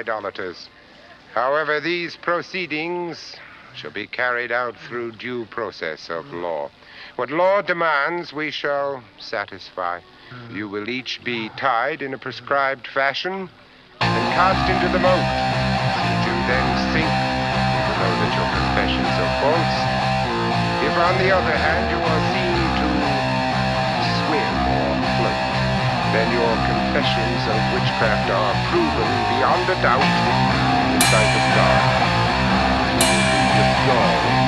idolaters. However, these proceedings shall be carried out through due process of mm. law. What law demands, we shall satisfy. Mm. You will each be tied in a prescribed fashion and cast into the moat. Should you then sink, you know that your confessions are false. If, on the other hand, you are seen to swim or float, then your confessions of witchcraft are proven beyond a doubt in the sight of God. Will be withdrawn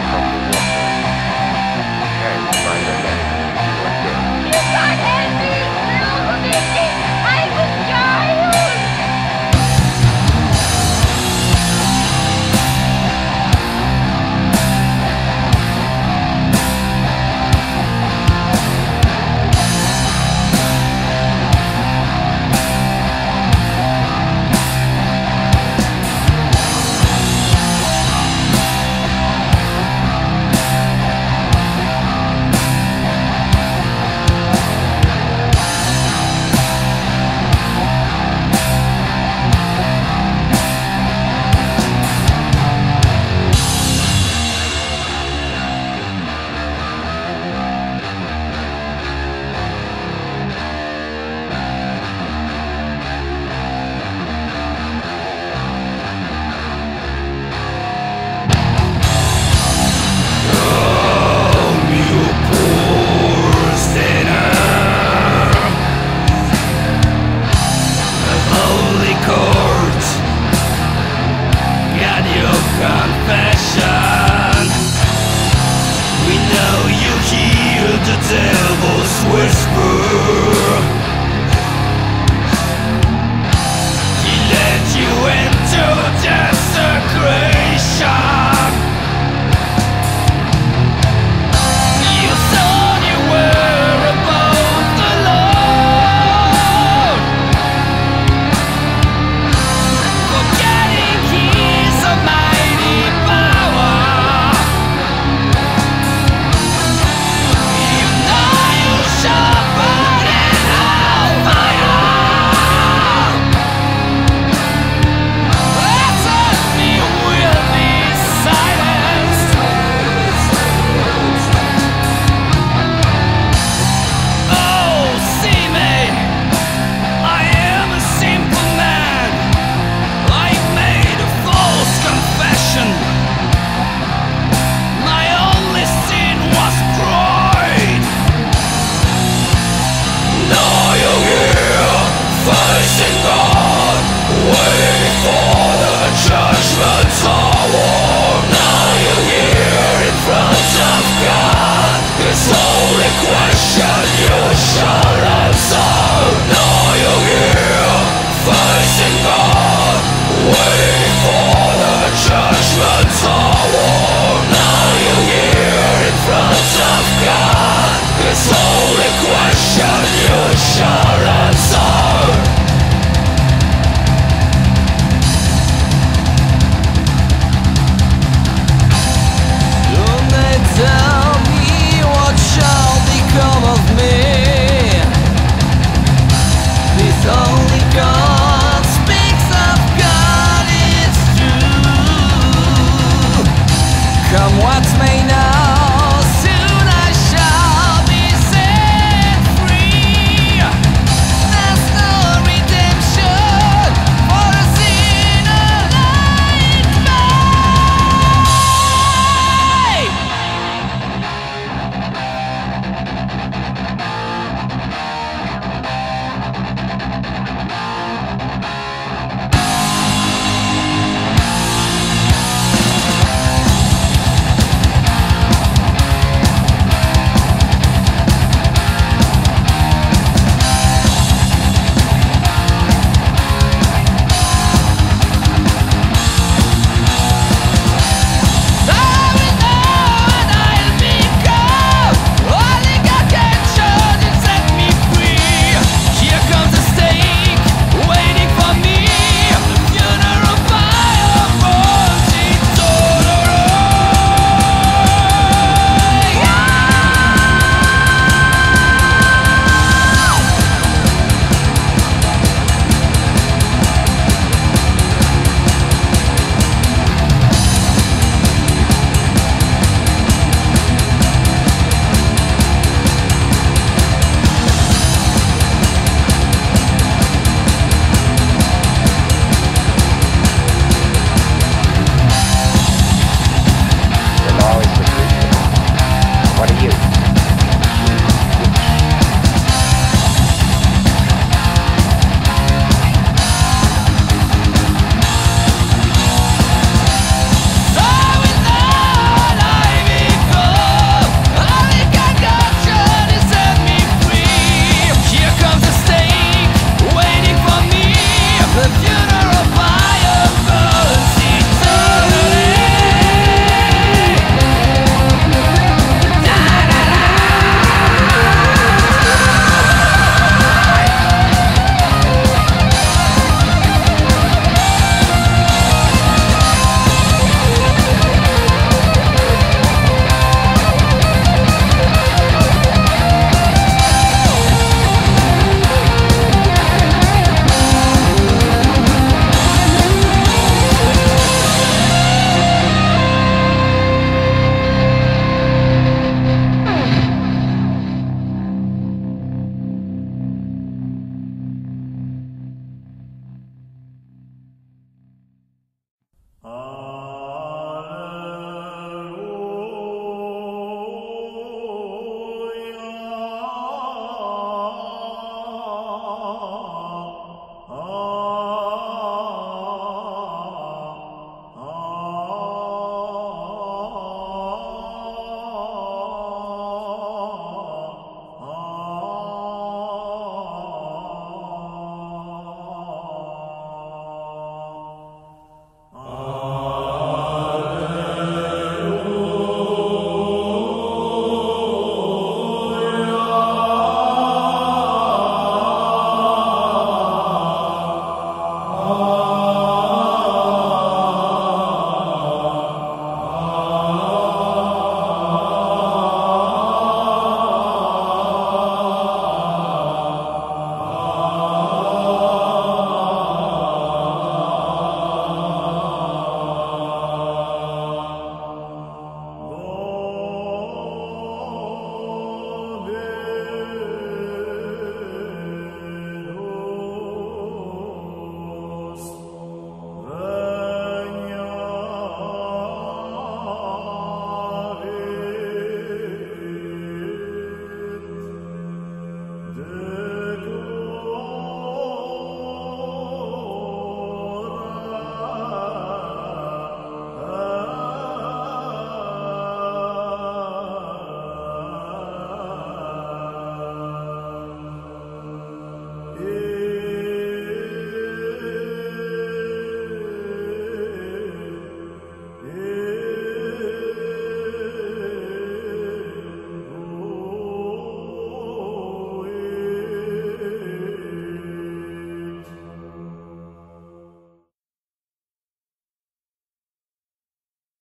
waiting